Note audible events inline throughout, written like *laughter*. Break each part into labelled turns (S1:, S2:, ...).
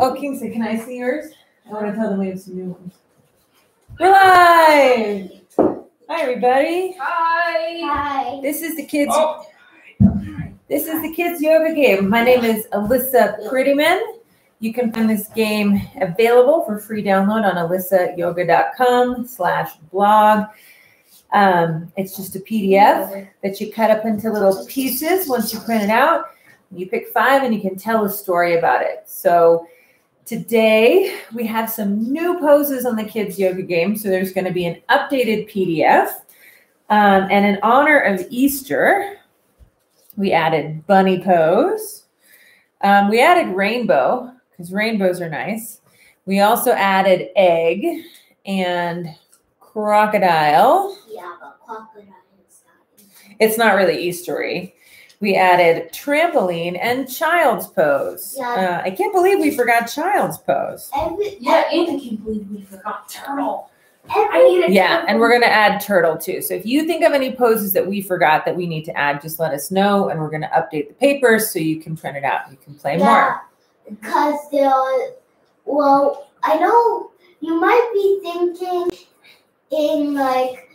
S1: Oh, Kingston, can I see yours? I want to tell them we have some new ones. We're live! Hi, everybody.
S2: Hi.
S3: Hi.
S1: This is the kids.
S2: Oh.
S1: This is the kids yoga game. My name is Alyssa Prettyman. You can find this game available for free download on alyssayoga.com slash blog. Um, it's just a PDF that you cut up into little pieces once you print it out. You pick five and you can tell a story about it. So today we have some new poses on the kids yoga game. So there's going to be an updated PDF. Um, and in honor of Easter, we added bunny pose. Um, we added rainbow because rainbows are nice. We also added egg and crocodile.
S3: Yeah, but crocodile is not.
S1: It's not really Eastery. We added trampoline and child's pose.
S3: Yeah.
S1: Uh, I can't believe we forgot child's pose.
S3: Every,
S2: Yeah, and I can't believe we forgot turtle.
S3: every,
S2: I need a
S1: Yeah, and we're going to add turtle too. So if you think of any poses that we forgot that we need to add, just let us know and we're going to update the papers so you can print it out. You can play more.
S3: yeah, because there are, well, I know you might be thinking in like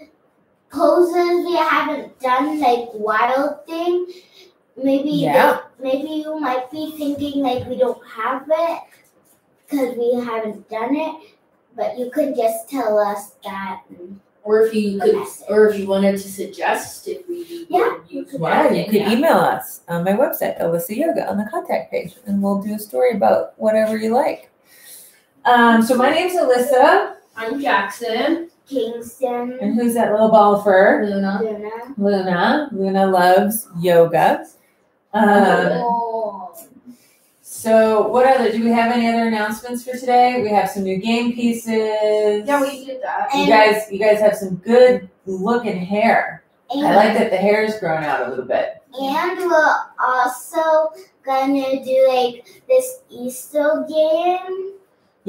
S3: poses we haven't done, like wild thing. Maybe
S1: Yeah.
S3: they- maybe you might be thinking like we don't have it because we haven't done it, but you could just tell us that.
S2: Or if you could,
S3: message.
S2: or if you wanted to suggest if we
S3: Yeah,
S2: would use
S1: Yeah,
S2: one,
S1: you could
S2: yeah.
S1: email us on my website, Alyssa Yoga, on the contact page, and we'll do a story about whatever you like. Um, so my name's Alyssa,
S2: I'm Jackson.
S3: Kingston,
S1: and who's that little ball of fur?
S2: Luna.
S3: Luna.
S1: Luna. Luna loves yoga. Um,
S3: Oh.
S1: so what other? Do we have any other announcements for today? We have some new game pieces.
S2: Yeah, we did that.
S1: You guys, you guys have some good looking hair.
S3: And,
S1: I like that the hair's grown out a little bit.
S3: and we're also gonna do like this Easter game.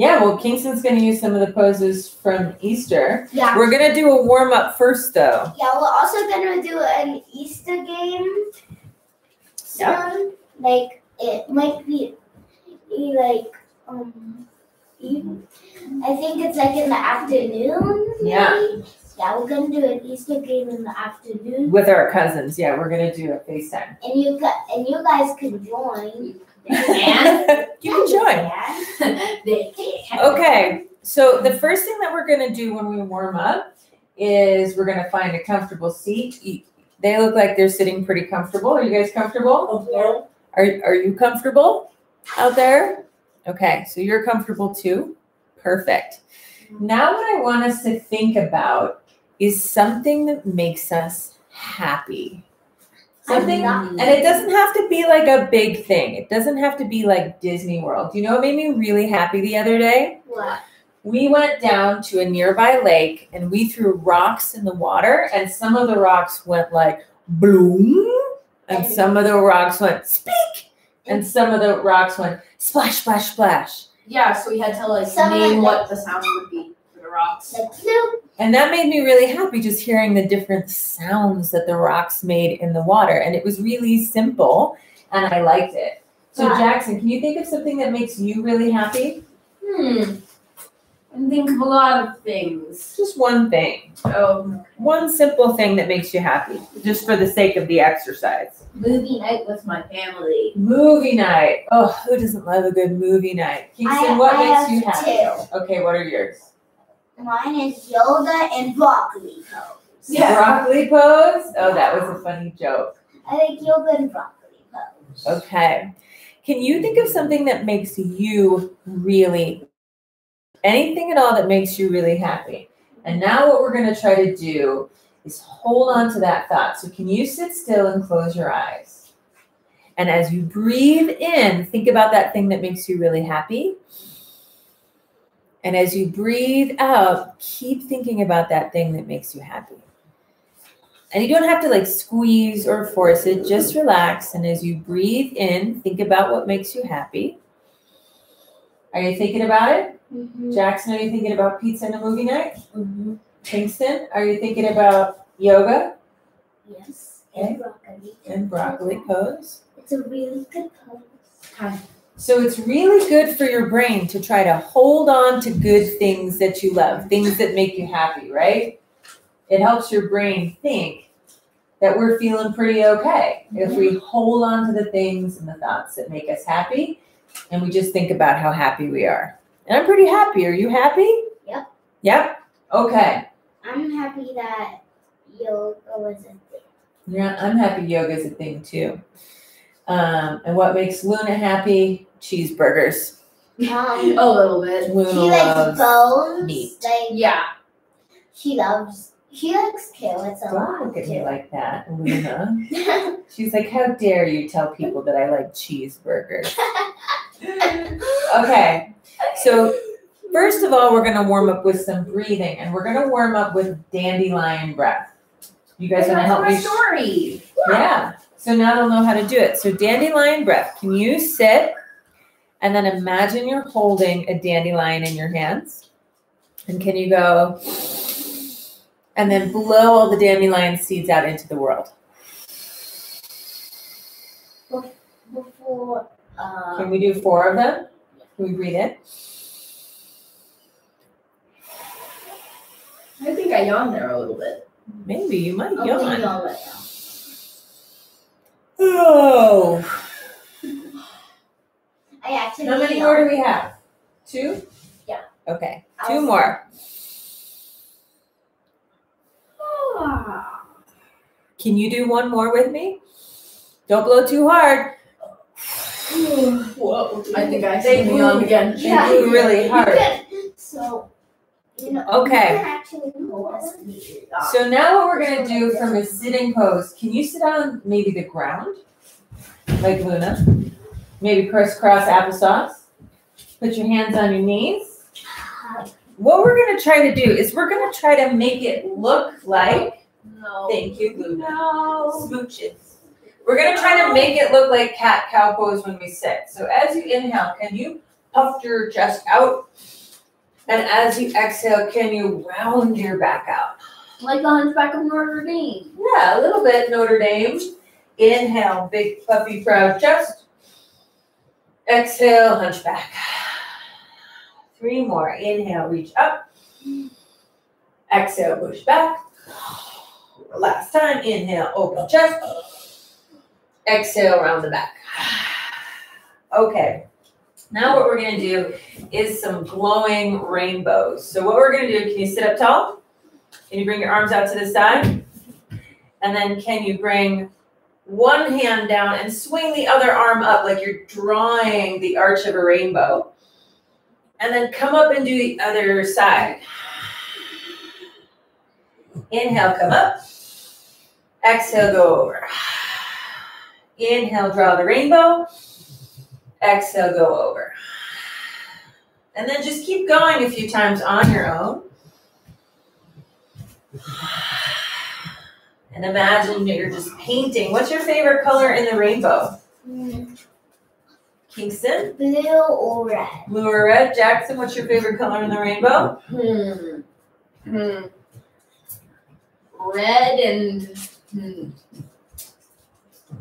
S1: Yeah, well, Kingston's going to use some of the poses from Easter.
S3: Yeah.
S1: We're going to do a warm up first, though.
S3: Yeah, we're also gonna do an Easter game.
S1: Yep.
S3: Like it might be, be like um, even, I think it's like in the afternoon. maybe.
S1: Yeah.
S3: Yeah, we're gonna do an Easter game in the afternoon,
S1: With our cousins. Yeah, we're going to do a FaceTime.
S3: and you and you guys can join.
S2: And *laughs*
S1: you can join.
S2: They can.
S1: Okay, so the first thing that we're going to do when we warm up is we're going to find a comfortable seat. They look like they're sitting pretty comfortable. Are you guys comfortable?
S3: Yeah.
S1: Are, are you comfortable out there? Okay, so you're comfortable too. Perfect. Now, what I want us to think about is something that makes us happy. Something, and it doesn't have to be like a big thing. It doesn't have to be like Disney World. You know what made me really happy the other day?
S3: What?
S1: We went down to a nearby lake and we threw rocks in the water, and some of the rocks went like bloom, and some of the rocks went speak, and some of the rocks went splash, splash, splash.
S2: Yeah, so we had to like
S3: Some
S2: name what the sound would be rocks.
S1: And that made me really happy just hearing the different sounds that the rocks made in the water. And it was really simple and I liked it. So, Jackson, can you think of something that makes you really happy?
S2: Hmm. I think of a lot of things.
S1: Just one thing,
S2: Oh,
S1: one simple thing that makes you happy, just for the sake of the exercise.
S2: movie night with my family.
S1: Movie night. Oh, who doesn't love a good movie night? Kingston, what
S3: I
S1: makes you happy? Okay, what are yours?
S3: Mine is yoga and broccoli pose.
S2: Yeah.
S1: Broccoli pose? Oh, that was a funny joke.
S3: I like yoga and broccoli pose.
S1: Okay. Can you think of something that makes you really, anything at all that makes you really happy? And now, what we're going to try to do is hold on to that thought. So, can you sit still and close your eyes? And as you breathe in, think about that thing that makes you really happy. And as you breathe out, keep thinking about that thing that makes you happy. And you don't have to like squeeze or force it, just relax. And as you breathe in, think about what makes you happy. Are you thinking about it?
S3: Mhm.
S1: Jackson, are you thinking about pizza and a movie night?
S2: Mm-hmm.
S1: Kingston, are you thinking about yoga
S3: Yes.
S1: Okay.
S3: And broccoli.
S1: and broccoli pose?
S3: It's a really good pose.
S1: So it's really good for your brain to try to hold on to good things that you love, things that make you happy, right? It helps your brain think that we're feeling pretty okay if we hold on to the things and the thoughts that make us happy and we just think about how happy we are. And I'm pretty happy. Are you happy?
S3: Yep.
S1: Yep. Okay.
S3: I'm happy that yoga was a thing.
S1: Yeah, I'm happy yoga is a thing too. Um, and what makes Luna happy? Cheeseburgers.
S3: Um, *laughs*
S2: A little bit.
S1: Luna
S3: she likes
S1: loves
S3: bones.
S1: meat.
S3: Like
S2: Yeah.
S3: He loves. He likes carrots a
S1: Don't
S3: lot
S1: look at me like that, Luna. *laughs* She's like, how dare you tell people that I like cheeseburgers? *laughs* Okay, so first of all, we're gonna warm up with some breathing, and we're gonna warm up with dandelion breath. You guys wanna help me?
S2: story.
S1: Yeah. So now they'll know how to do it. So dandelion breath. Can you sit and then imagine you're holding a dandelion in your hands? And can you go and then blow all the dandelion seeds out into the world?
S3: Before. Uh,
S1: Can we do four of them? Can we breathe in?
S2: I think I yawned there a little bit.
S1: Maybe you might
S3: I'll
S1: yawn.
S3: leave you all right now.
S1: Oh.
S3: I actually.
S1: How many more do we have? Two?
S3: Yeah.
S1: Okay.
S3: I'll-
S1: Two more.
S2: Ah.
S1: Can you do one more with me? Don't blow too hard.
S2: Whoa. I think I
S1: They
S2: see me on
S1: move.
S2: again.
S1: They blew really *laughs* hard.
S3: So, you know.
S1: Okay.
S3: You can actually hold us.
S1: So now what we're gonna do from a sitting pose, can you sit on maybe the ground? Like Luna? Maybe crisscross applesauce? Put your hands on your knees. What we're gonna try to do is we're gonna try to make it look like,
S2: No.
S1: thank you, Luna.
S2: No.
S1: Smooches. We're gonna try to make it look like cat cow pose when we sit. So as you inhale, can you puff your chest out? And as you exhale, can you round your back out?
S2: Like the Hunchback of Notre Dame.
S1: Yeah, a little bit Notre Dame. Inhale, big puffy proud chest. Exhale, hunch back. Three more. Inhale, reach up. Exhale, push back. Last time, inhale, open chest. Exhale, round the back. Okay. Now what we're gonna do is some glowing rainbows. So what we're gonna do, can you sit up tall? Can you bring your arms out to the side? And then can you bring one hand down and swing the other arm up like you're drawing the arch of a rainbow? And then come up and do the other side. Inhale, come up. Exhale, go over. Inhale, draw the rainbow. Exhale, go over. And then just keep going a few times on your own. And imagine that you're just painting. What's your favorite color in the rainbow?
S3: Mm,
S1: Kingston?
S3: Blue or red?
S1: Blue or red? Jackson, what's your favorite color in the rainbow?
S2: Hmm. Hmm. Red and hmm.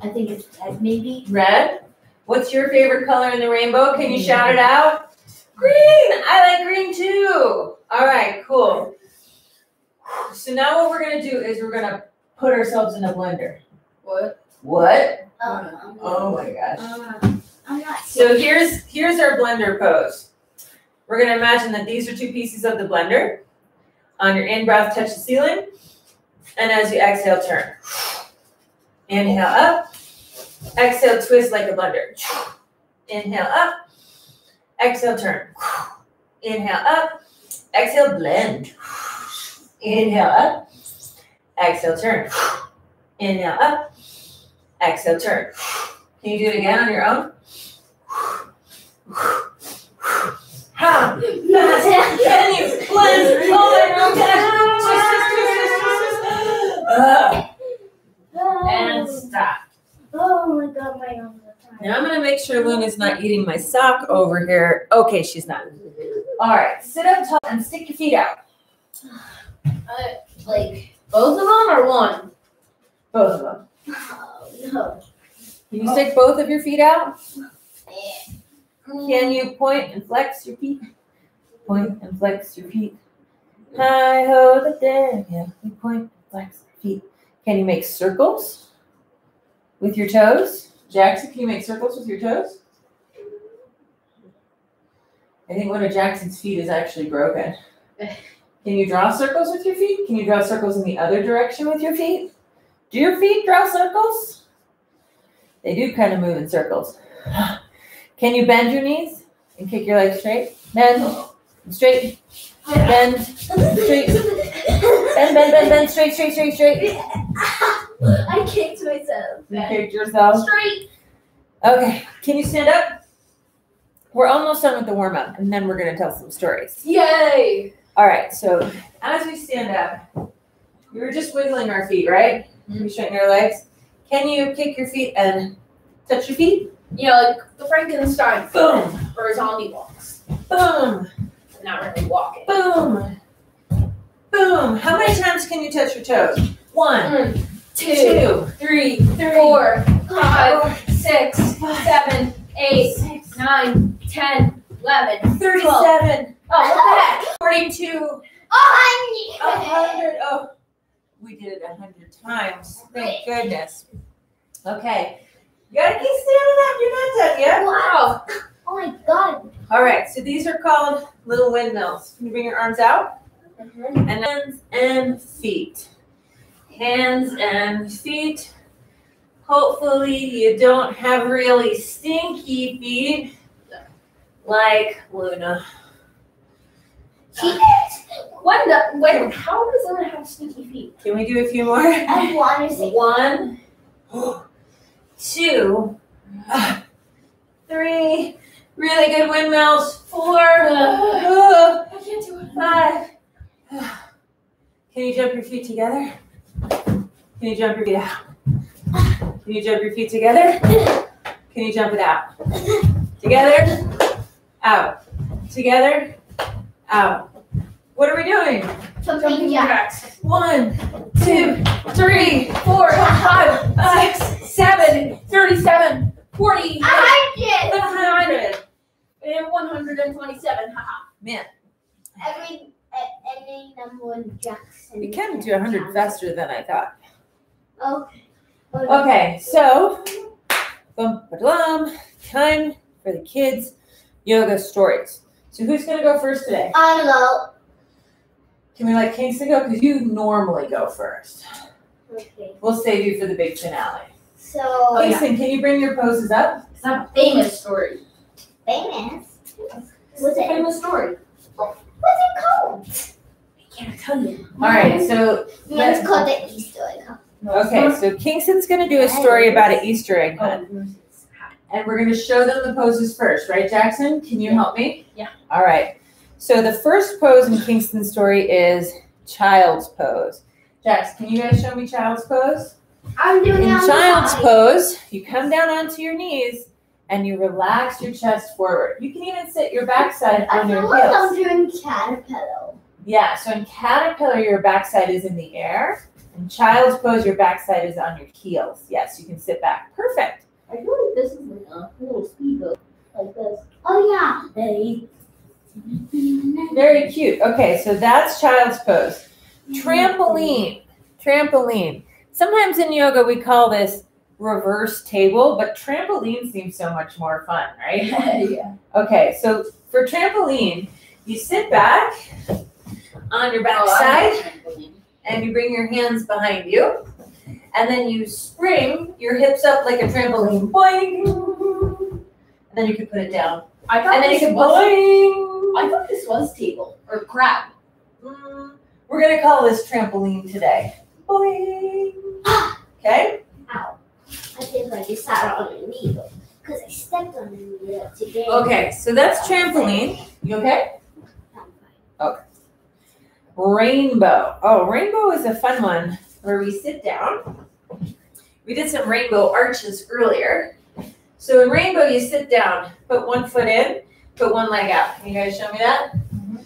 S3: I think it's red, maybe.
S1: Red? What's your favorite color in the rainbow? Can you shout it out? Green! I like green too! All right, cool. So now what we're gonna do is we're gonna put ourselves in a blender.
S2: what?
S1: What?
S3: Um,
S1: Oh my gosh.
S3: uh, I'm not
S1: So here's here's our blender pose. We're gonna imagine that these are two pieces of the blender. On your in breath, touch the ceiling, and as you exhale, turn. Inhale up. Exhale, twist like a blender. Inhale up. Exhale, turn. Inhale up. Exhale, blend. Inhale up. Exhale, turn. Inhale up. Exhale, turn. Can you do it again on your own? Ha! Can you? Oh twist, twist, twist. Ah, and stop.
S3: Oh my god, my arms are tired.
S1: Now I'm gonna make sure Luna's not eating my sock over here. Okay, she's not. All right, sit up tall and stick your feet out.
S2: Like both of them or one?
S1: Both of them.
S3: Oh no.
S1: Can you stick both of your feet out? Can you point and flex your feet? Point and flex your feet. Hi ho the day. Yeah, you point and flex your feet. Can you make circles with your toes? Jackson, can you make circles with your toes? I think one of Jackson's feet is actually broken. *laughs* Can you draw circles with your feet? Can you draw circles in the other direction with your feet? Do your feet draw circles? They do kind of move in circles. *sighs* Can you bend your knees and kick your legs straight? Bend, straight, bend, straight, bend, bend, bend, bend, straight, straight, straight, straight. *laughs*
S2: I kicked myself.
S1: You kicked yourself.
S2: Straight.
S1: Okay, can you stand up? We're almost done with the warm up, and then we're going to tell some stories.
S2: Yay.
S1: All right, so as we stand up, we were just wiggling our feet, right? Mm-hmm. We straighten our legs. Can you kick your feet and touch your feet?
S2: You know, like the Frankenstein
S1: Boom,
S2: or zombie walks.
S1: boom,
S2: Not really walking.
S1: boom, boom. How many times can you touch your toes? One,
S2: One, two,
S1: two, three, three,
S2: four, five,
S1: four,
S2: six, seven, eight, nine, ten, eleven,
S1: thirty-seven,
S2: Oh, what the heck?
S1: forty-two,
S3: Oh,
S1: a hundred. Oh, we did it a hundred times. Thank goodness. Okay, you gotta keep standing up. You're not done yet.
S2: Wow.
S3: Oh my god.
S1: All right, so these are called little windmills. Can you bring your arms out? Mm-hmm. And hands and feet. Hands and feet. Hopefully, you don't have really stinky feet like Luna.
S2: What the? Wait, how does Luna have sneaky feet?
S1: Can we do a few more?
S3: I want to say
S1: One, *gasps* two, *gasps* three. Really good windmills. Four, *sighs*
S2: I can't do it.
S1: five. *sighs* Can you jump your feet together? Can you jump your feet out? Can you jump your feet together? Can you jump it out? Together, out. Together, out. What are we doing?
S3: jumping jacks.
S1: One, two, three,
S2: Four, five, six, seven, thirty-seven, forty,
S3: hundred.
S1: hundred.
S2: and one hundred and twenty-seven. Haha.
S1: Man,
S3: Every any number one jacks.
S1: we can do a hundred faster than I thought.
S3: Okay.
S1: Okay, so bum ba time for the kids yoga stories. So who's gonna go first today?
S3: I know.
S1: Can we let Kingston go? Because you normally go first.
S3: Okay.
S1: We'll save you for the big finale.
S3: So
S2: Oh, yeah.
S1: Kingston, can you bring your poses up?
S2: It's not a famous story.
S3: famous. What's
S2: It's a
S3: it?
S2: famous story.
S3: What's it called?
S2: I can't tell you.
S1: All right, so
S3: It's called the Easter egg.
S1: okay, so Kingston's gonna do a story about an Easter egg hunt.
S2: Oh,
S1: And we're gonna show them the poses first, right, Jackson? Can you help me?
S2: Yeah.
S1: All right. So the first pose in Kingston's story is child's pose. Jax, can you guys show me child's pose?
S3: I'm doing
S1: In
S3: it on
S1: child's
S3: the
S1: pose, you come down onto your knees and you relax your chest forward. You can even sit your backside
S3: I
S1: on your heels.
S3: I feel like I'm
S1: heels.
S3: doing caterpillar.
S1: Yeah, so in caterpillar, your backside is in the air. In child's pose, your backside is on your heels. Yes, you can sit back. Perfect.
S2: I feel like this is like a little speedboat, like this.
S3: Oh yeah.
S1: Very cute. Okay, so that's child's pose. Trampoline. Trampoline. Sometimes in yoga we call this reverse table, but trampoline seems so much more fun, right? *laughs*
S2: yeah.
S1: Okay, so for trampoline, you sit back on your oh, backside and you bring your hands behind you. And then you spring your hips up like a trampoline. Boing. And then you can put it down.
S2: I thought
S1: And then you
S2: this
S1: can
S2: was.
S1: boing.
S2: I thought this was table or crab.
S1: Mm, we're gonna call this trampoline today. Boing. Okay?
S3: I think I just sat on a needle because I stepped on a needle today.
S1: Okay, so that's trampoline. You okay? okay? Rainbow. Oh, rainbow is a fun one where we sit down. We did some rainbow arches earlier. So in rainbow, you sit down, put one foot in, put one leg out. Can you guys show me that? Mm-hmm.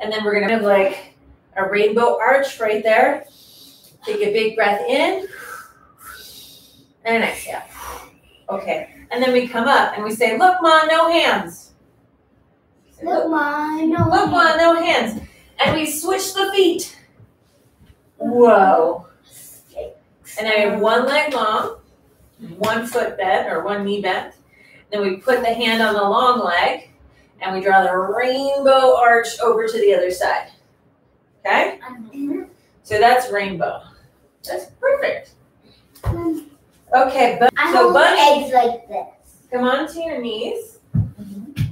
S1: And then we're gonna have like a rainbow arch right there. Take a big breath in and exhale. Okay. And then we come up and we say, look, Ma, no hands.
S3: Look, mine. No.
S1: Look, Ma, no hands. And we switch the feet. Whoa. And I have one leg long, one foot bent or one knee bent. Then we put the hand on the long leg and we draw the rainbow arch over to the other side. Okay? So that's rainbow. That's perfect. Okay, but
S3: I
S1: so
S3: hold
S1: bunny,
S3: eggs like this.
S1: come on to your knees. Mm-hmm.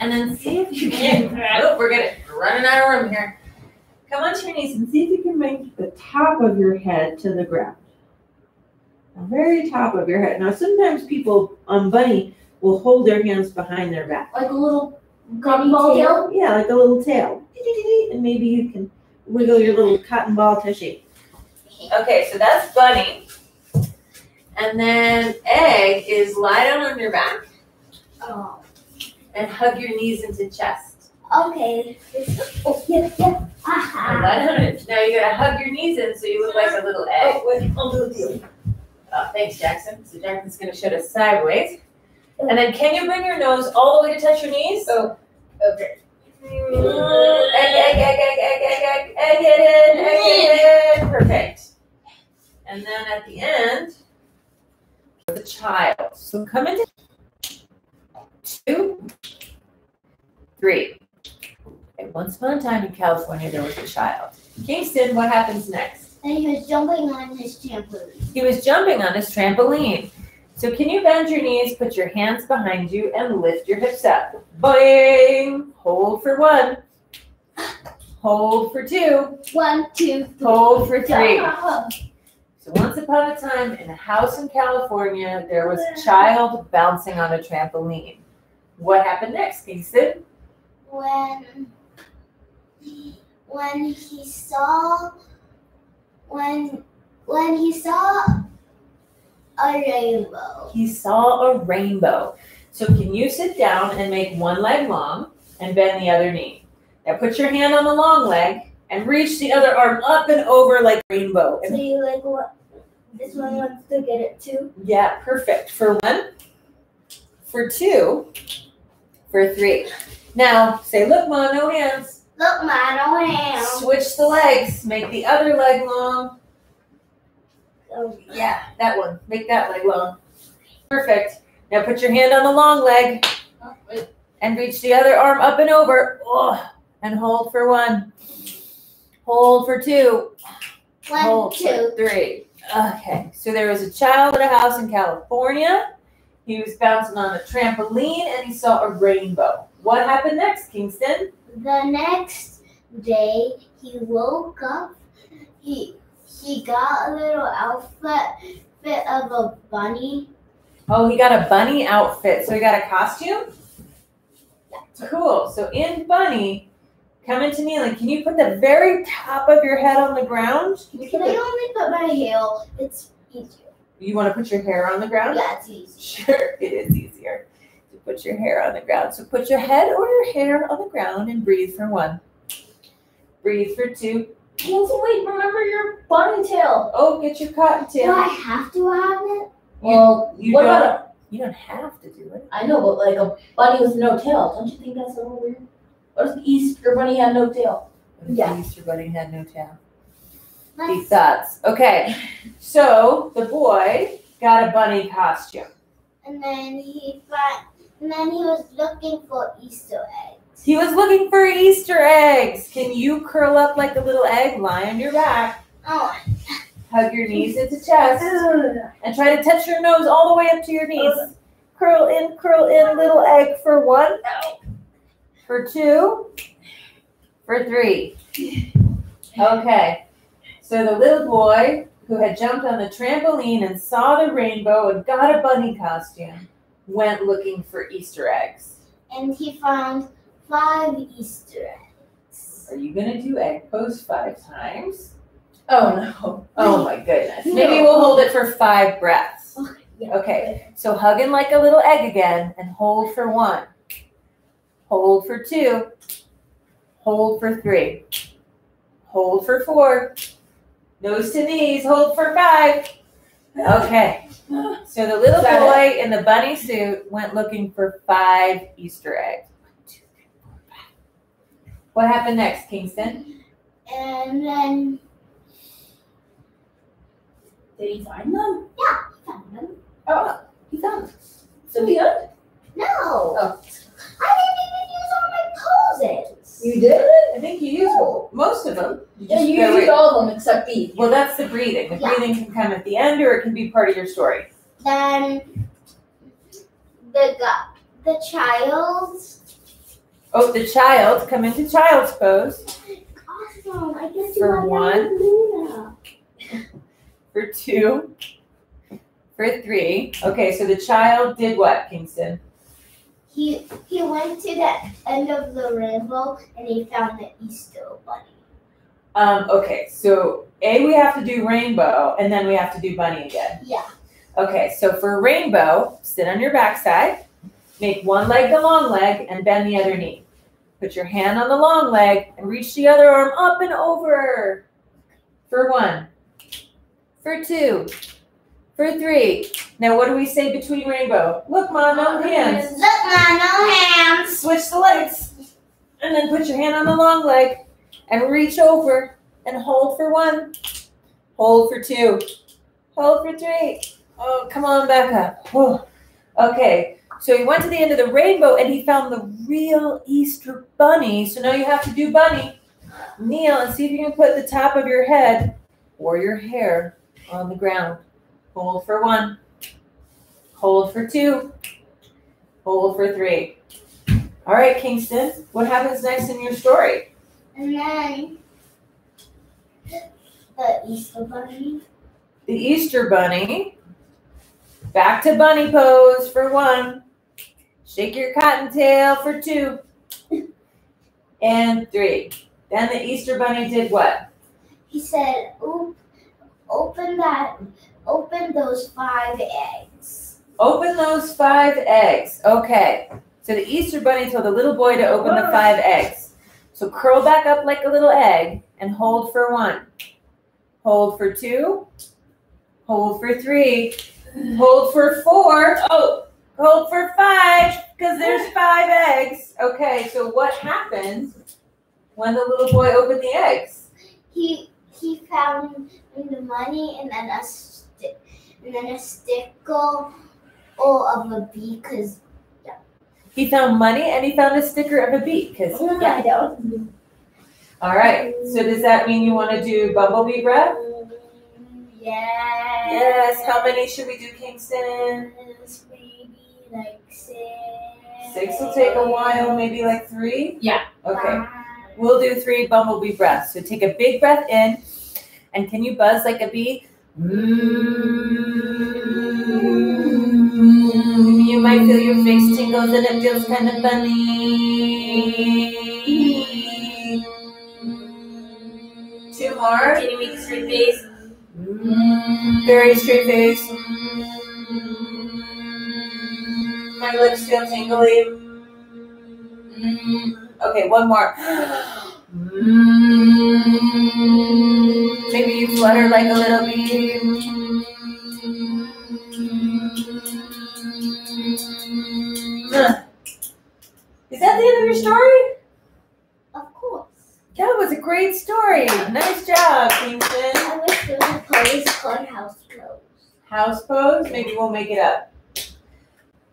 S1: And then see if you *laughs* can. Oh, we're gonna running out of room here. Come on to your knees and see if you can make the top of your head to the ground. The very top of your head. Now, sometimes people on bunny will hold their hands behind their back.
S2: Like a little gummy ball tail.
S1: Yeah, like a little tail. And maybe you can wiggle your little cotton ball tushy. Okay, so that's bunny. And then egg is lie down on your back
S3: Oh.
S1: and hug your knees into chest.
S3: Okay. Oh, yeah, yeah.
S1: And
S3: Aha.
S1: lie down it. Now you gotta hug your knees in so you look like a little egg.
S3: Oh, wait, I'll do too.
S1: Oh, thanks, Jackson. So Jackson's gonna show us sideways. And then can you bring your nose all the way to touch your knees?
S3: Oh, okay.
S1: Egg, egg, egg, egg, egg, egg, egg, egg it in, egg it in. Perfect. And then at the end, the child. So come into two, three. Okay, once upon a time in California, there was a child. Kingston, what happens next?
S3: And he was jumping on his trampoline.
S1: He was jumping on his trampoline. So can you bend your knees, put your hands behind you, and lift your hips up? Boing! Hold for one. Hold for two.
S3: One, two, three.
S1: Hold for three. So once upon a time, in a house in California, there was a child bouncing on a trampoline. What happened next, Kingston?
S3: When when he saw when when he saw a rainbow.
S1: He saw a rainbow. So can you sit down and make one leg long and bend the other knee? Now put your hand on the long leg and reach the other arm up and over like rainbow.
S3: So you like what? This one wants to get it too.
S1: Yeah, perfect. For one, for two, for three. Now say, look, ma, no hands.
S3: Look, no hands.
S1: Switch the legs. Make the other leg long.
S3: Oh,
S1: Yeah, that one. Make that leg long. Perfect. Now put your hand on the long leg
S2: Oh,
S1: and reach the other arm up and over. Oh, and hold for one. Hold for two.
S3: One,
S1: hold
S3: two.
S1: for three. Okay, so there was a child at a house in California. He was bouncing on a trampoline and he saw a rainbow. What happened next, Kingston?
S3: The next day, he woke up. He he got a little outfit fit of a bunny.
S1: Oh, he got a bunny outfit. So he got a costume? Yeah. Cool. So in bunny, come into kneeling. Can you put the very top of your head on the ground? Can you
S3: Can I only put my hair? It's easier.
S1: you want to put your hair on the ground?
S3: Yeah, it's easy.
S1: Sure, it is easier to put your hair on the ground. So put your head or your hair on the ground and breathe for one. Breathe for two.
S2: Wait, remember your bunny tail.
S1: Oh, get your cotton tail. Do.
S3: I have to have it?
S2: Well,
S1: You
S2: what
S1: don't.
S2: about
S1: You don't have to do it.
S2: I know, but like a bunny with no tail. Don't you think that's a little weird? What if the Easter bunny had no tail?
S1: What if
S3: Yeah.
S1: the Easter bunny had no tail? Deep
S3: Let's,
S1: thoughts. Okay, so the boy got a bunny costume.
S3: and then he found, and then he was looking for Easter eggs.
S1: He was looking for Easter eggs. Can you curl up like a little egg, lie on your back,
S3: Oh,
S1: hug your knees into chest, and try to touch your nose all the way up to your knees? Curl in, curl in, little egg for one, for two, for three. Okay, so the little boy who had jumped on the trampoline and saw the rainbow and got a bunny costume went looking for Easter eggs.
S3: and he found five Easter eggs.
S1: Are you gonna do egg pose five times?
S2: Oh no.
S1: Oh, oh my goodness. *laughs*
S2: No.
S1: Maybe we'll hold it for five breaths.
S3: Oh, yeah.
S1: Okay, so hug in like a little egg again and hold for one. Hold for two. Hold for three. Hold for four. Nose to knees. Hold for five. Okay. So the little
S2: Is
S1: boy in the bunny suit went looking for five Easter eggs. One, two, three, four, five. What happened next, Kingston?
S3: And then
S2: Did he find them?
S3: Yeah, he found them.
S2: Oh,
S1: He found them.
S2: so he good?
S3: No.
S2: Oh.
S3: I didn't even use all my poses.
S2: You did?
S1: I think you used most of them. You
S2: Yeah, you used all of them except B.
S1: Well, that's the breathing. The
S3: Yeah.
S1: breathing can come at the end, or it can be part of your story.
S3: Then the the child.
S1: Oh, the child come into child's pose
S3: Awesome. I guess
S1: For one. *laughs* For two, for three. Okay, so the child did what, Kingston?
S3: He he went to the end of the rainbow and he found the Easter bunny.
S1: Um, okay, so A, we have to do rainbow, and then we have to do bunny again.
S3: Yeah.
S1: Okay, so for rainbow, sit on your backside, make one leg the long leg, and bend the other knee. Put your hand on the long leg and reach the other arm up and over. For one, for two, for three. Now, what do we say between rainbow? Look, Ma, no hands.
S3: Look, Ma, no hands.
S1: Switch the legs. And then put your hand on the long leg and reach over and hold for one. Hold for two. Hold for three. Oh, come on back up. Okay. So he went to the end of the rainbow and he found the real Easter bunny. So now you have to do bunny. Kneel and see if you can put the top of your head or your hair on the ground. Hold for one. Hold for two. Hold for three. All right, Kingston, what happens next in your story?
S3: And then the Easter bunny.
S1: The Easter Bunny. Back to bunny pose for one. Shake your cottontail for two. And three. Then the Easter Bunny did what?
S3: He said, "Oop, open that, open those five eggs."
S1: Open those five eggs. Okay. So the Easter Bunny told the little boy to open the five eggs. So curl back up like a little egg and hold for one. Hold for two. Hold for three. Hold for four. Oh, hold for five because there's five eggs. Okay, so what happened when the little boy opened the eggs?
S3: He he found the money and then a stick, and then a sticker or of a bee, cause
S1: He found money and he found a sticker of a bee. Because oh, yeah.
S2: I don't.
S1: All right. So does that mean you want to do bumblebee breath?
S3: yeah.
S1: Yes. How many should we do, Kingston?
S3: Maybe like six.
S1: Six will take a while. Maybe like three.
S2: Yeah.
S1: Okay. We'll do three bumblebee breaths. So take a big breath in, and can you buzz like a bee? Mm. You might feel your face tingles and it feels kind of funny. Two more.
S2: Can you make a straight face?
S1: Mm. Very straight face. My lips feel tingly. Mm. Okay, one more. *gasps* *laughs* Mm. Maybe you flutter like a little bee. Mm. Is that the end of your story?
S3: Of course.
S1: That was a great story. Nice job, Kingston.
S3: I wish there was a place called House Pose.
S1: House pose? Maybe we'll make it up.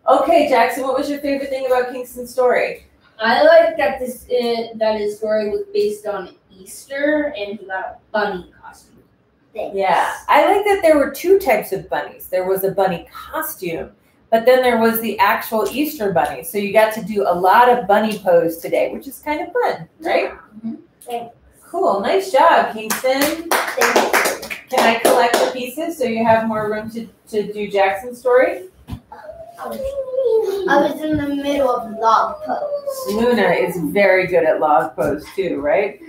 S1: Okay, Jackson, what was your favorite thing about Kingston's story?
S2: I like that this uh, that his story was based on Easter and he got a bunny costume.
S3: Things.
S1: Yeah, I like that there were two types of bunnies. There was a bunny costume, but then there was the actual Easter bunny. So you got to do a lot of bunny pose today, which is kind of fun, right?
S3: Thanks.
S1: Cool. Nice job, Kingston.
S3: Thank you.
S1: Can I collect the pieces so you have more room to, to do Jackson's story?
S3: I was in the middle of log pose.
S1: Luna is very good at log pose too, right?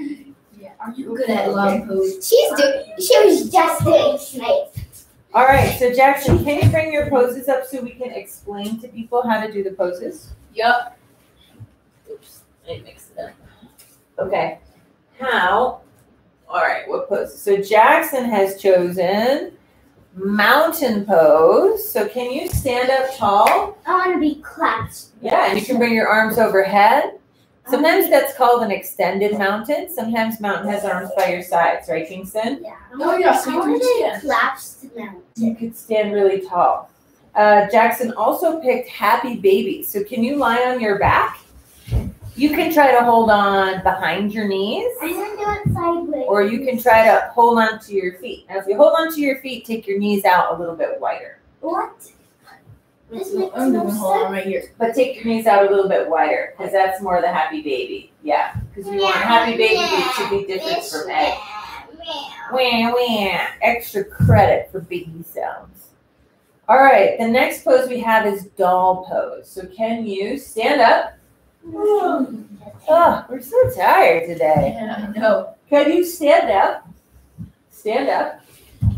S2: Yeah. Are you good at log pose?
S3: She's doing. She was just doing snake.
S1: All right, so Jackson, can you bring your poses up so we can explain to people how to do the poses?
S2: Yup.
S1: Oops, I mixed it up. Okay, how? All right, what poses? So Jackson has chosen mountain pose. So can you stand up tall?
S3: I want to be clapped.
S1: Yeah, and you can bring your arms overhead. Sometimes that's called an extended mountain. Sometimes mountain has arms by your sides, right, Kingston?
S3: Yeah.
S2: Oh, yeah, so
S3: I
S2: you
S3: want
S2: can
S3: to
S2: stand.
S3: mountain.
S1: You could stand really tall. Uh, Jackson also picked happy baby. So can you lie on your back? You can try to hold on behind your knees,
S3: I'm gonna do it sideways.
S1: or you can try to hold on to your feet. Now, if you hold on to your feet, take your knees out a little bit wider.
S3: What? This makes
S2: I'm
S3: no
S2: doing hold on right here.
S1: But take your knees out a little bit wider, because that's more the happy baby. Yeah, because we want happy baby to be different from egg. Wah, wah. Extra credit for baby sounds. All right, the next pose we have is doll pose. So can you stand up? Oh, we're so tired today.
S2: Yeah, I know.
S1: Can you stand up? Stand up.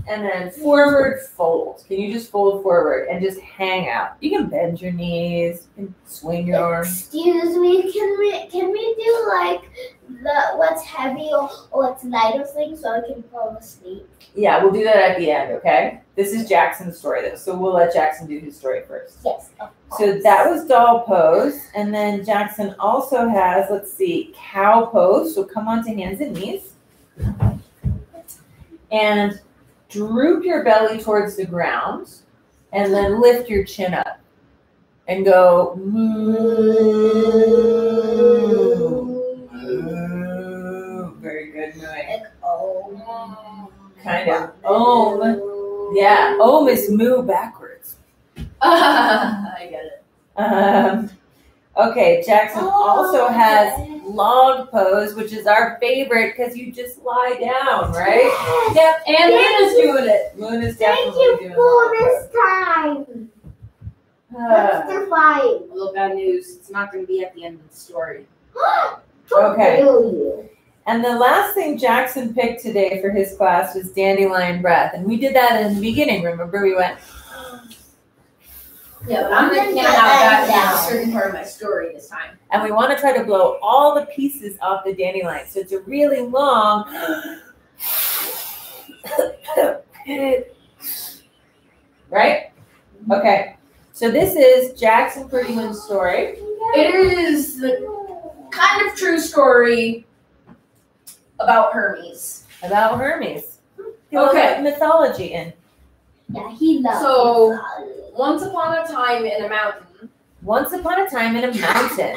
S1: And then forward fold. Can you just fold forward and just hang out? You can bend your knees, you can swing your arms.
S3: Excuse me, can we can we do like the what's heavy or, or what's lighter thing so I can fall asleep?
S1: Yeah, we'll do that at the end, okay? This is Jackson's story though, so we'll let Jackson do his story first.
S3: Yes. of
S1: So that was doll pose. And then Jackson also has, let's see, cow pose. So come onto hands and knees. And droop your belly towards the ground. And then lift your chin up. And go moo. Moo. Very good
S3: oh.
S1: Kind of. Om. Yeah, om is moo backwards. *laughs*
S2: I get it.
S1: Um, okay, Jackson oh, also has log pose, which is our favorite because you just lie down, right? Yep,
S2: And Luna's doing it.
S1: Moon is
S3: Thank
S1: definitely
S3: you
S1: doing
S3: for
S1: log
S3: this time.
S1: pose.
S3: What's the five?
S2: A little bad news. It's not going to be at the end of the story. *gasps*
S1: Okay. And the last thing Jackson picked today for his class was dandelion breath, and we did that in the beginning. Remember, we went.
S2: Yeah, but I'm going to have that in a certain part of my story this time.
S1: And we want to try to blow all the pieces off the dandelion. So it's a really long. *coughs* right? Okay. So this is Jackson Prettyman's story.
S2: It is the kind of true story about Hermes.
S1: About Hermes. Feel
S2: Okay.
S1: mythology in.
S3: Yeah, he loves
S2: So-
S3: it.
S2: Once upon a time in a mountain,
S1: Once upon a time in a mountain.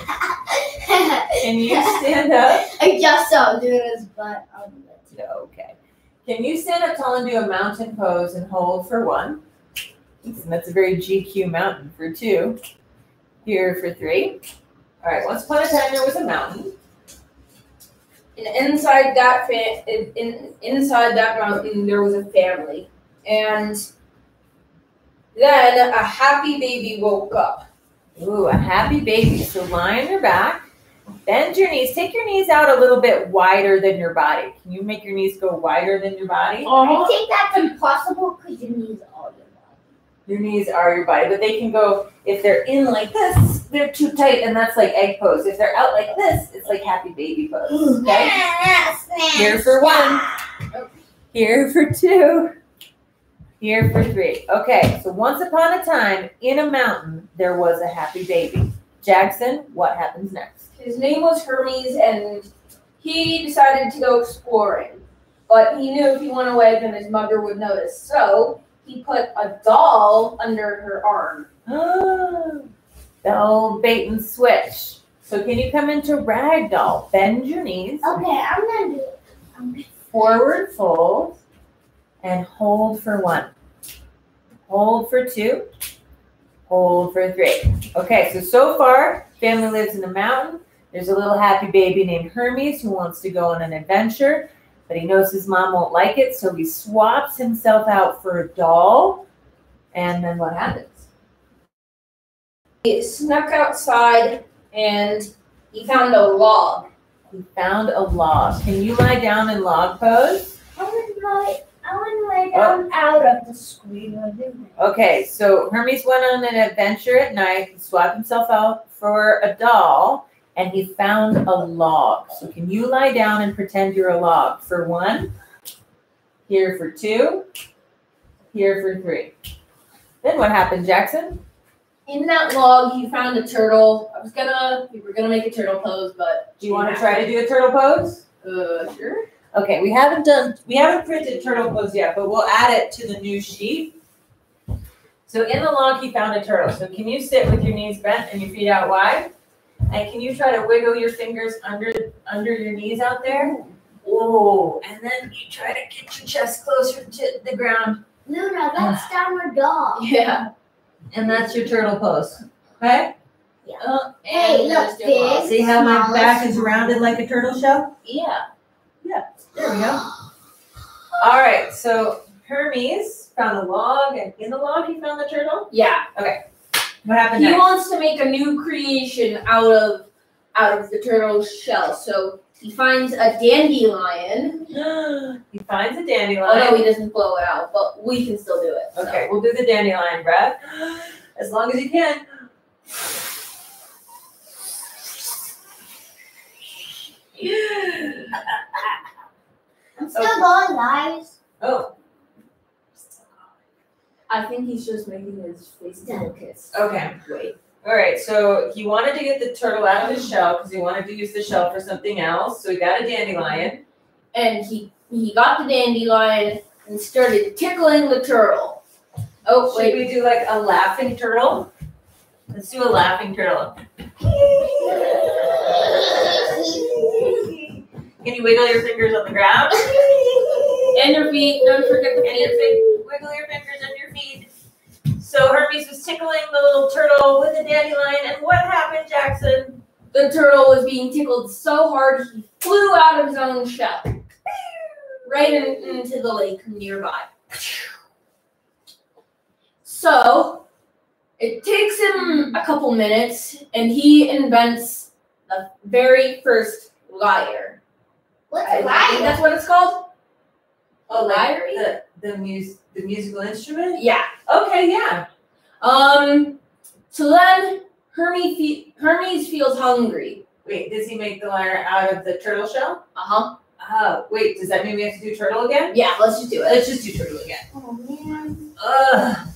S1: Can you stand up? *laughs*
S3: I just saw him doing his butt on the
S1: Okay. Can you stand up tall and do a mountain pose and hold for one? And that's a very GQ mountain for two. Here for three. All right. Once upon a time there was a mountain.
S2: and inside that fa- in inside that mountain there was a family, and then a happy baby woke up.
S1: Ooh, a happy baby. So lie on your back. Bend your knees. Take your knees out a little bit wider than your body. Can you make your knees go wider than your body?
S3: I think that's impossible because your knees are your body.
S1: Your knees are your body, but they can go if they're in like this, they're too tight, and that's like egg pose. If they're out like this, it's like happy baby pose. Okay. Here for one. Here for two. Here for three. Okay, so once upon a time in a mountain, there was a happy baby. Jackson, what happens next?
S2: His name was Hermes, and he decided to go exploring. But he knew if he went away, then his mother would notice. So he put a doll under her arm.
S1: Oh, *gasps* the old bait and switch. So can you come into ragdoll? Bend your knees,
S3: Okay, I'm gonna do it.
S1: Forward fold, and hold for one. Hold for two. Hold for three. Okay, so so far, family lives in the mountain. There's a little happy baby named Hermes who wants to go on an adventure, but he knows his mom won't like it, so he swaps himself out for a doll. And then what happens?
S2: He snuck outside, and he found a log.
S1: He found a log. Can you lie down in log pose?
S3: To lie. I want to lie down out of the screen.
S1: Okay, so Hermes went on an adventure at night, he swapped himself out for a doll, and he found a log. So can you lie down and pretend you're a log for one? Here for two. here for three. Then what happened, Jackson?
S2: In that log, he found a turtle. I was gonna, we were gonna make a turtle pose, but
S1: Do you want to try to do a turtle pose?
S2: uh, sure.
S1: Okay, we haven't done, we haven't printed turtle pose yet, but we'll add it to the new sheet. So in the log, he found a turtle. So can you sit with your knees bent and your feet out wide? And can you try to wiggle your fingers under under your knees out there? Whoa! And then you try to get your chest closer to the ground,
S3: Luna, that's downward dog.
S2: Yeah.
S1: and that's your turtle pose. Okay?
S2: Uh,
S3: Hey, look,
S2: just do a pose.
S3: big.
S1: See how my back is rounded like a turtle shell?
S2: Yeah.
S1: Yeah, there we go. All right, so Hermes found a log, and in the log he found the turtle.
S2: Yeah. Okay.
S1: What happened
S2: He
S1: next?
S2: wants to make a new creation out of out of the turtle's shell. So he finds a dandelion, *gasps*
S1: he finds a dandelion.
S2: although he doesn't blow it out, but we can still do it. so.
S1: Okay, we'll do the dandelion breath *gasps* as long as you can.
S3: I'm still going, guys.
S1: Oh,
S2: I think he's just making his face kiss.
S1: okay.
S2: Wait.
S1: All right, so he wanted to get the turtle out of his shell because he wanted to use the shell for something else. So he got a dandelion.
S2: And he he got the dandelion and started tickling the turtle. Oh
S1: Should
S2: wait.
S1: we do like a laughing turtle? Let's do a laughing turtle. Wiggle your fingers on the ground? *laughs*
S2: And your feet. Don't forget the
S1: And your
S2: feet.
S1: wiggle your fingers on your feet. So Hermes was tickling the little turtle with a dandelion, and what happened, Jackson?
S2: The turtle was being tickled so hard he flew out of his own shell. Right in, into the lake nearby. So it takes him a couple minutes and he invents the very first lyre.
S3: What's a
S2: think that's what it's called?
S1: Oh, like
S2: lyre?
S1: the the mus the musical instrument.
S2: Yeah.
S1: Okay, yeah.
S2: Um so then Hermes, fe- Hermes feels hungry.
S1: Wait, does he make the lyre out of the turtle shell?
S2: Uh-huh.
S1: Oh, wait, does that mean we have to do turtle again?
S2: Yeah, let's just do it.
S1: Let's just do turtle again.
S3: Oh, man.
S1: Ugh.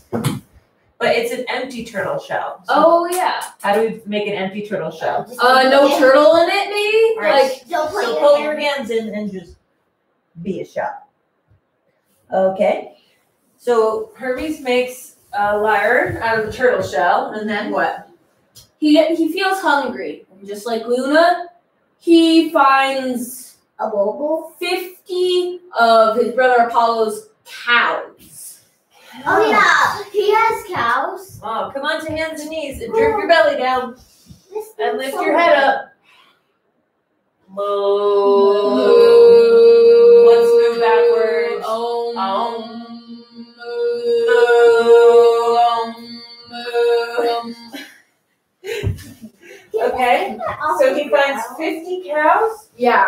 S1: But it's an empty turtle shell. So
S2: Oh yeah.
S1: how do we make an empty turtle shell?
S2: Uh no
S3: it in.
S2: turtle in it maybe?
S1: Alright.
S2: Like
S3: Don't put
S1: So pull
S3: hand.
S1: your hands in and just be a shell. Okay. So Hermes makes a lyre out of the turtle shell, and then what?
S2: he he feels hungry. And just like Luna, he finds
S3: A bobo?
S2: 50 of his brother Apollo's cows.
S3: Oh, yeah. He has cows.
S1: Oh, come on to hands and knees and droop your belly down and lift
S3: so
S1: your head
S3: big.
S1: up. Moo. Let's move backwards.
S2: Um,
S1: Um.
S2: um,
S1: Okay. So he finds 50 cows?
S2: Yeah,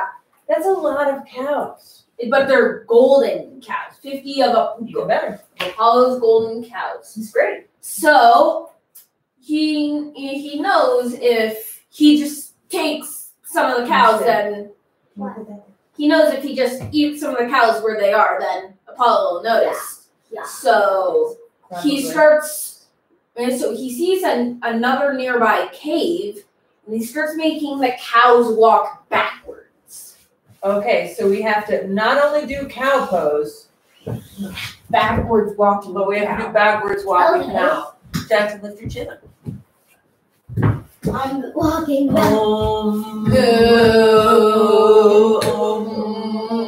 S1: That's a lot of cows.
S2: But they're golden cows. 50 of
S1: Even better.
S2: Apollo's golden cows.
S1: It's great.
S2: So he he knows if he just takes some of the cows, then he knows if he just eats some of the cows where they are, then Apollo will notice.
S3: Yeah. yeah.
S2: So he starts, and so he sees an, another nearby cave, and he starts making the cows walk backwards.
S1: Okay, so we have to not only do cow pose,
S2: Backwards walking.
S1: but we have to do backwards walking
S3: Okay.
S1: now. Jackson, lift your chin up.
S3: I'm walking back.
S1: Um,
S2: Moo,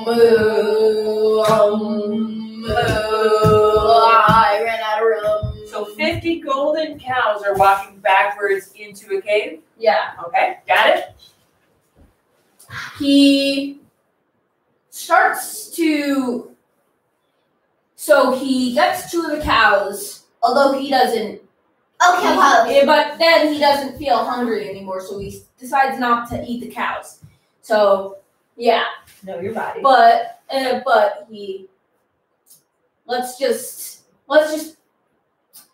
S2: moo, um, moo. I ran out of room.
S1: So 50 golden cows are walking backwards into a cave.
S2: Yeah.
S1: Okay, got it?
S2: he starts to so he gets to the cows although he doesn't
S3: Okay, Apollo.
S2: he- but then he doesn't feel hungry anymore so he decides not to eat the cows so yeah
S1: Know your body.
S2: but uh, but he let's just let's just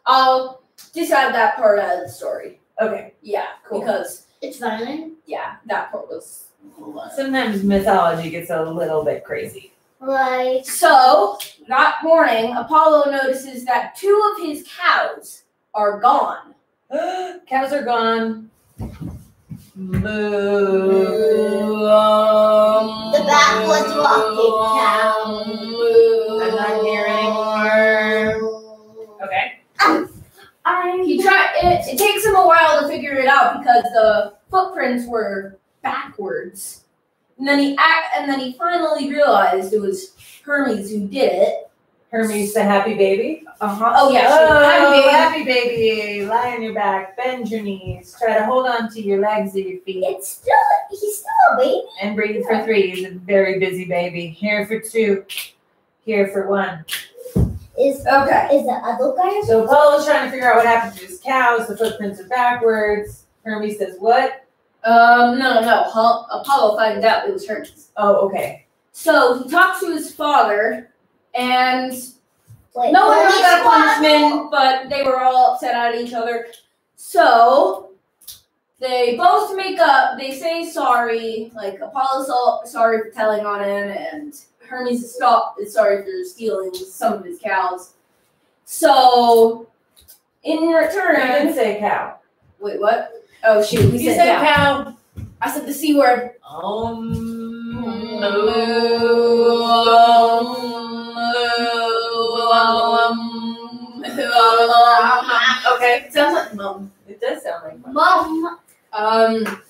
S2: i'll just add that part out of the story
S1: Okay,
S2: yeah
S1: Cool.
S2: because
S3: It's fine.
S2: yeah that part was
S1: sometimes mythology gets a little bit crazy.
S3: like
S2: So that morning, Apollo notices that two of his cows are gone. *gasps*
S1: Cows are gone. Moo.
S3: The backwoods walking cow.
S1: I'm not here anymore. Okay.
S2: He tried. It, it takes him a while to figure it out because the footprints were backwards. And then he act, and then he finally realized it was Hermes who did it.
S1: Hermes, the happy baby.
S2: Uh-huh. Oh yeah,
S1: oh,
S2: happy baby.
S1: happy baby. Lie on your back, bend your knees, try to hold on to your legs or your feet,
S3: it's still he's still a baby.
S1: and breathe for three. He's a very busy baby. Here for two, here for one.
S3: Is
S2: Okay.
S3: is the other guy?
S1: So Paul is trying to figure out what happened to his cows. The footprints are backwards. Hermes says, What?
S2: Um. No, no, no. Hol- Apollo finds out it was Hermes.
S1: Oh, okay.
S2: So he talks to his father, and
S3: Wait,
S2: no one really got a punishment, but they were all upset at each other. So they both make up. They say sorry. Like Apollo's so, sorry for telling on him, and Hermes is, stop, is sorry for stealing some of his cows. So in
S1: You didn't say cow.
S2: wait, what? Oh shoot, we
S1: You
S2: said, cow. I said the c word.
S1: Okay.
S2: Sounds like mum.
S1: It does sound like.
S3: Mom,
S2: Um.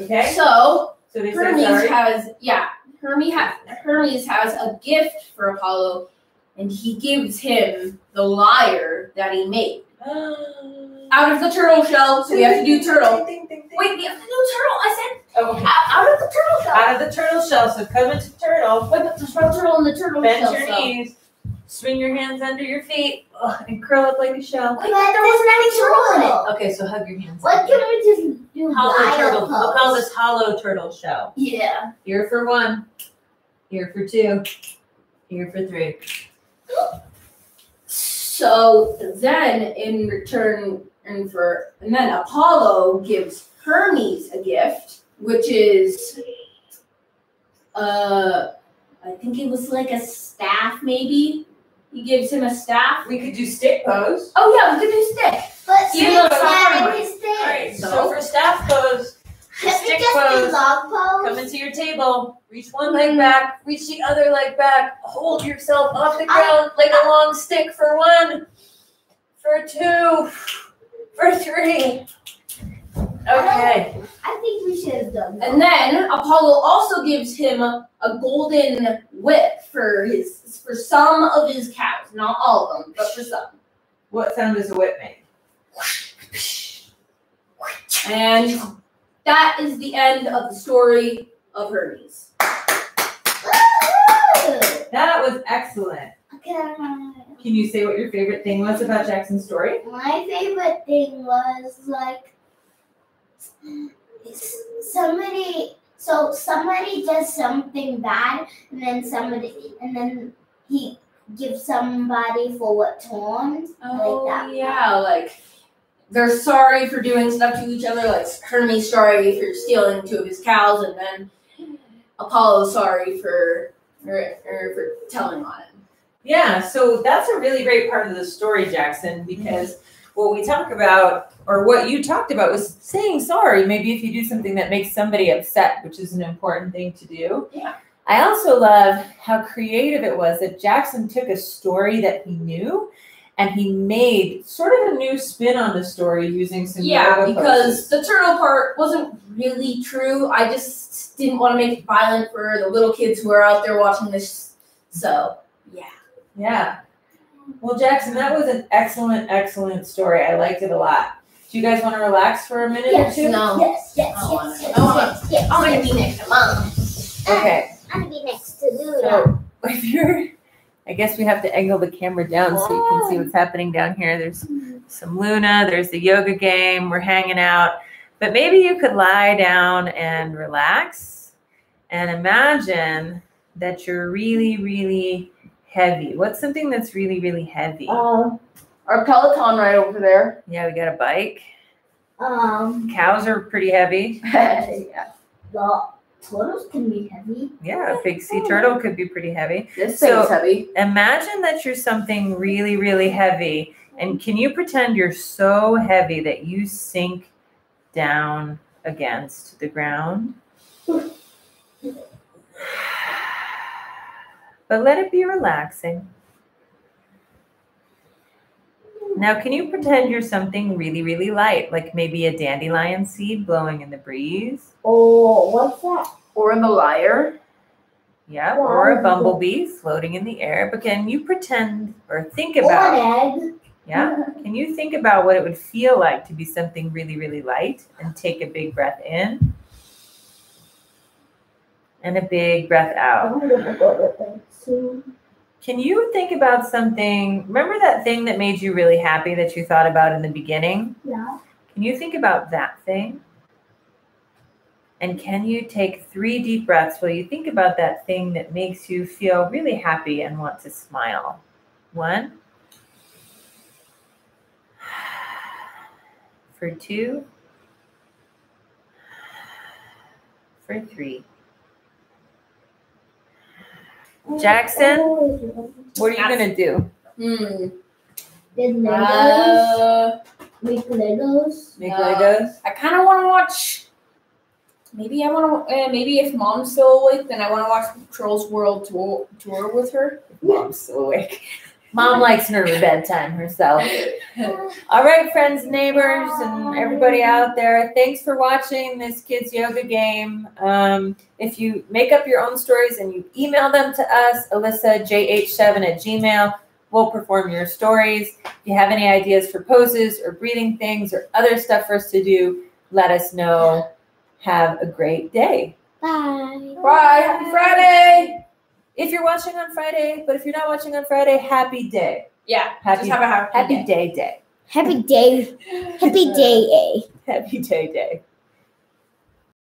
S1: Okay.
S2: So
S1: So
S2: Hermes has yeah. Hermes has Hermes has a gift for Apollo, and he gives him the lyre that he made *gasps* out of the turtle shell. So we have to do turtle. Wait, we have to do turtle. I said
S1: Oh, okay.
S2: out, out of the turtle shell.
S1: Out of the turtle shell. So come into turtle.
S2: Wait, but there's no turtle in the turtle
S1: Bend
S2: shell.
S1: your
S2: so-
S1: knees. Swing your hands under your feet ugh, and curl up like a shell.
S2: Wait, but there wasn't any turtle in it.
S1: Okay, so hug your hands.
S3: What can we just do?
S1: Hollow
S3: wild
S1: turtle. We'll call this hollow turtle shell.
S2: Yeah.
S1: Here for one. Here for two. Here for three. *gasps*
S2: So then, in return, and for and then Apollo gives Hermes a gift, which is, uh, I think it was like a staff, maybe. He gives him a staff.
S1: We could do stick pose.
S2: Oh yeah, we could do stick.
S3: But
S2: Even
S3: since
S2: though it's not
S3: that
S2: Hermes.
S3: is there,
S1: Alright, so,
S2: So?
S1: for staff pose, *laughs*
S3: can
S1: stick pose.
S3: log pose?
S1: come into your table, reach one leg back, reach the other leg back, hold yourself off the ground like a long stick for one, for two, for three. Okay.
S3: I think we should have done that.
S2: And then Apollo also gives him a, a golden whip for his for some of his cows, not all of them, but for some.
S1: What sound does a whip make?
S2: And that is the end of the story of Hermes.
S1: That was excellent.
S3: Okay.
S1: Can you say what your favorite thing was about Jackson's story?
S3: My favorite thing was like somebody. So somebody does something bad, and then somebody, and then he gives somebody for what torn.
S2: Oh
S3: Like that.
S2: Oh, yeah, like they're sorry for doing stuff to each other. Like Hermes sorry for stealing two of his cows, and then Apollo sorry for or, or for telling on him.
S1: Yeah, so that's a really great part of the story, Jackson, mm-hmm. because what we talk about, or what you talked about, was saying sorry. Maybe if you do something that makes somebody upset, which is an important thing to do.
S2: Yeah.
S1: I also love how creative it was that Jackson took a story that he knew and he made sort of a new spin on the story using some
S2: Yeah, because the turtle part wasn't really true. I just didn't want to make it violent for the little kids who are out there watching this. So yeah.
S1: Yeah. Well, Jackson, that was an excellent, excellent story. I liked it a lot. Do you guys want to relax for a minute
S3: Yes,
S1: or two?
S2: No.
S3: Yes, yes,
S2: I wanna-
S3: yes, yes,
S2: I wanna-
S3: yes, yes.
S2: I'm gonna be next to mom.
S1: Okay.
S3: I'm gonna be next to Luna.
S1: So *laughs* if you're, I guess we have to angle the camera down so you can see what's happening down here. There's some Luna, there's the yoga game, we're hanging out. But maybe you could lie down and relax and imagine that you're really, really heavy. What's something that's really, really heavy?
S2: Um, our Peloton right over there.
S1: Yeah, we got a bike.
S3: Um,
S1: Cows are pretty heavy. *laughs*
S2: yeah.
S3: well, turtles can be heavy.
S1: Yeah, a big sea turtle could be pretty heavy.
S2: This
S1: So-
S2: thing's heavy.
S1: Imagine that you're something really, really heavy, and can you pretend you're so heavy that you sink down against the ground? *laughs* *sighs* *sighs* *sighs* But let it be relaxing. Now, can you pretend you're something really, really light, like maybe a dandelion seed blowing in the breeze?
S3: Oh, what's that?
S2: Or in the lyre.
S1: Yeah, or a bumblebee floating in the air. But can you pretend or think
S3: Or
S1: about
S3: an egg.
S1: yeah. Can you think about what it would feel like to be something really, really light and take a big breath in and a big breath out?
S3: I'm gonna go to bed soon.
S1: Can you think about something? Remember that thing that made you really happy that you thought about in the beginning?
S3: Yeah.
S1: Can you think about that thing? And can you take three deep breaths while you think about that thing that makes you feel really happy and want to smile? One. For two. For three. Jackson? What are you going to do?
S2: Hmm.
S3: Did Legos
S2: Uh,
S3: make Legos?
S1: Make
S2: Uh,
S1: Legos?
S2: I kind of want to watch. Maybe I want to. Uh, maybe if mom's still awake, then I want to watch Trolls World tour, tour with her.
S1: Mom's still awake. Mom likes her bedtime herself. All right, friends, neighbors, and everybody out there, thanks for watching this kids yoga game. Um, if you make up your own stories and you email them to us, alyssajh7 at gmail, we'll perform your stories. If you have any ideas for poses or breathing things or other stuff for us to do, let us know. Have a great day.
S3: Bye.
S2: Bye. Happy Friday.
S1: If you're watching on Friday, but if you're not watching on Friday, happy day.
S2: Yeah.
S1: Happy-
S2: just have a happy,
S1: Happy
S2: day.
S1: day day.
S3: Happy day. Happy *laughs* day. Eh?
S1: Happy day day.